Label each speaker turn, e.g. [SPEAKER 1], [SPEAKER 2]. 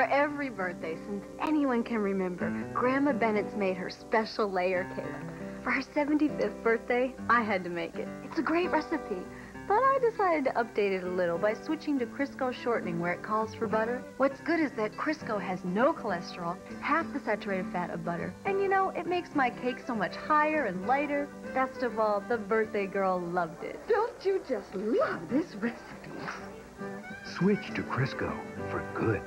[SPEAKER 1] For every birthday since anyone can remember, Grandma Bennett's made her special layer cake. For her 75th birthday, I had to make it. It's a great recipe, but I decided to update it a little by switching to Crisco shortening where it calls for butter. What's good is that Crisco has no cholesterol, half the saturated fat of butter. And you know, it makes my cake so much higher and lighter. Best of all, the birthday girl loved it.
[SPEAKER 2] Don't you just love this recipe?
[SPEAKER 3] Switch to Crisco for good.